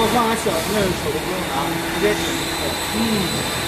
果放个小的那个手都不用拿，直接点就可以。嗯。